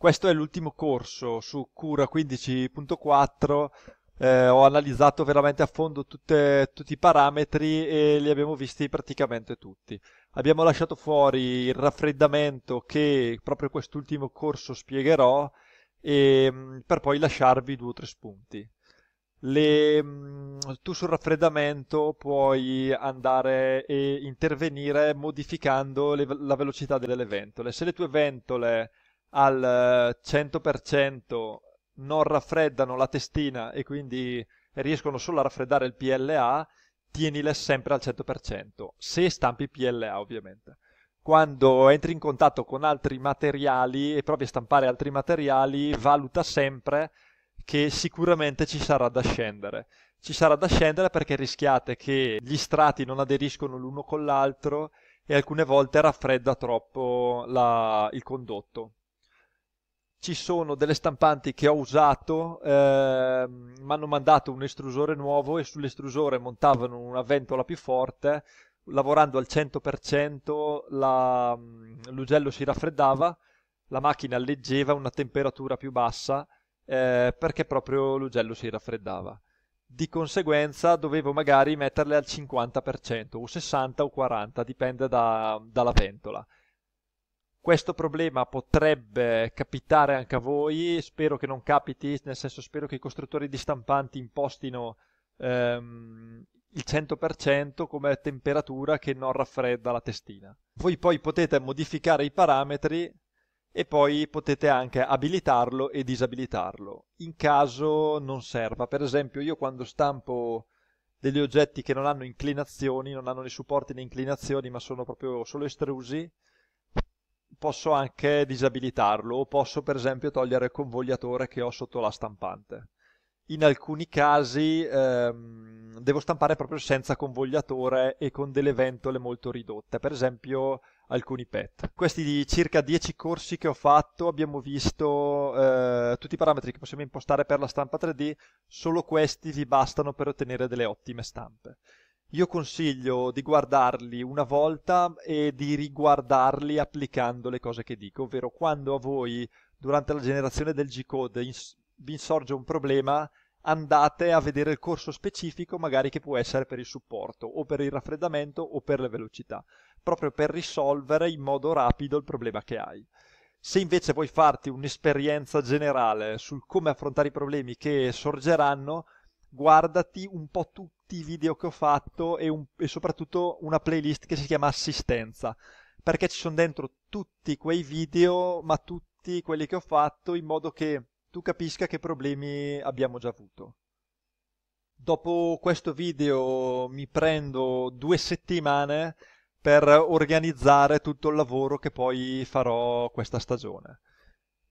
Questo è l'ultimo corso su Cura 15.4. Eh, ho analizzato veramente a fondo tutte- tutti i parametri e li abbiamo visti praticamente tutti. Abbiamo lasciato fuori il raffreddamento che proprio quest'ultimo corso spiegherò e, mh, per poi lasciarvi due o tre spunti. Le, mh, tu sul raffreddamento puoi andare e intervenire modificando le- la velocità delle ventole. Se le tue ventole al eh, 100% non raffreddano la testina e quindi riescono solo a raffreddare il PLA, tienile sempre al 100%, se stampi PLA ovviamente. Quando entri in contatto con altri materiali e provi a stampare altri materiali, valuta sempre che sicuramente ci sarà da scendere. Ci sarà da scendere perché rischiate che gli strati non aderiscono l'uno con l'altro e alcune volte raffredda troppo la- il condotto. Ci sono delle stampanti che ho usato, ehm, mi hanno mandato un estrusore nuovo e sull'estrusore montavano una ventola più forte, lavorando al 100% la- l'ugello si raffreddava, la macchina leggeva una temperatura più bassa eh, perché proprio l'ugello si raffreddava. Di conseguenza dovevo magari metterle al 50% o 60 o 40, dipende da- dalla pentola. Questo problema potrebbe capitare anche a voi, spero che non capiti, nel senso spero che i costruttori di stampanti impostino ehm, il 100% come temperatura che non raffredda la testina. Voi poi potete modificare i parametri e poi potete anche abilitarlo e disabilitarlo in caso non serva. Per esempio, io quando stampo degli oggetti che non hanno inclinazioni, non hanno né supporti né inclinazioni, ma sono proprio solo estrusi, posso anche disabilitarlo o posso per esempio togliere il convogliatore che ho sotto la stampante. In alcuni casi ehm, devo stampare proprio senza convogliatore e con delle ventole molto ridotte, per esempio alcuni PET. Questi circa 10 corsi che ho fatto abbiamo visto eh, tutti i parametri che possiamo impostare per la stampa 3D, solo questi vi bastano per ottenere delle ottime stampe. Io consiglio di guardarli una volta e di riguardarli applicando le cose che dico, ovvero quando a voi durante la generazione del G-code ins- vi insorge un problema, andate a vedere il corso specifico, magari che può essere per il supporto, o per il raffreddamento, o per le velocità, proprio per risolvere in modo rapido il problema che hai. Se invece vuoi farti un'esperienza generale sul come affrontare i problemi che sorgeranno, guardati un po' tutti i video che ho fatto e, un- e soprattutto una playlist che si chiama Assistenza, perché ci sono dentro tutti quei video, ma tutti quelli che ho fatto, in modo che tu capisca che problemi abbiamo già avuto. Dopo questo video mi prendo due settimane per organizzare tutto il lavoro che poi farò questa stagione.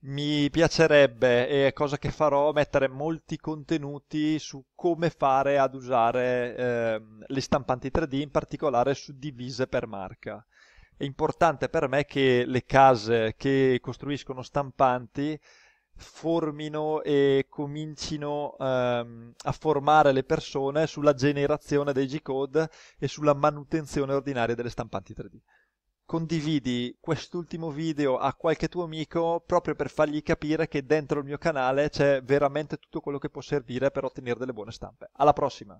Mi piacerebbe, e è cosa che farò, mettere molti contenuti su come fare ad usare ehm, le stampanti 3D, in particolare suddivise per marca. È importante per me che le case che costruiscono stampanti formino e comincino ehm, a formare le persone sulla generazione dei G-code e sulla manutenzione ordinaria delle stampanti 3D. Condividi quest'ultimo video a qualche tuo amico proprio per fargli capire che dentro il mio canale c'è veramente tutto quello che può servire per ottenere delle buone stampe. Alla prossima!